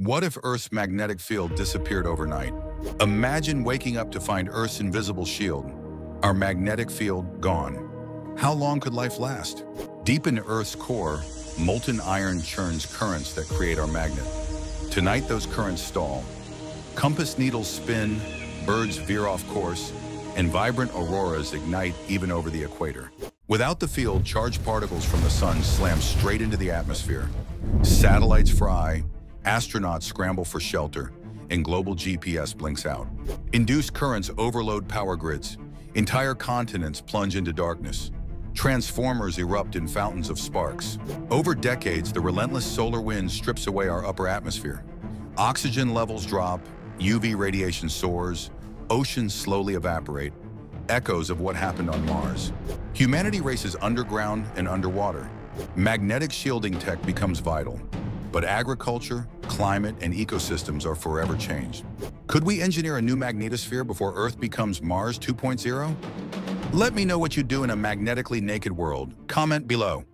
What if Earth's magnetic field disappeared overnight? Imagine waking up to find Earth's invisible shield, our magnetic field gone. How long could life last? Deep in Earth's core, molten iron churns currents that create our magnet. Tonight, those currents stall. Compass needles spin, birds veer off course, and vibrant auroras ignite even over the equator. Without the field, charged particles from the sun slam straight into the atmosphere. Satellites fry, astronauts scramble for shelter, and global GPS blinks out. Induced currents overload power grids. Entire continents plunge into darkness. Transformers erupt in fountains of sparks. Over decades, the relentless solar wind strips away our upper atmosphere. Oxygen levels drop, UV radiation soars, oceans slowly evaporate, echoes of what happened on Mars. Humanity races underground and underwater. Magnetic shielding tech becomes vital, but agriculture, climate, and ecosystems are forever changed. Could we engineer a new magnetosphere before Earth becomes Mars 2.0? Let me know what you do in a magnetically naked world. Comment below.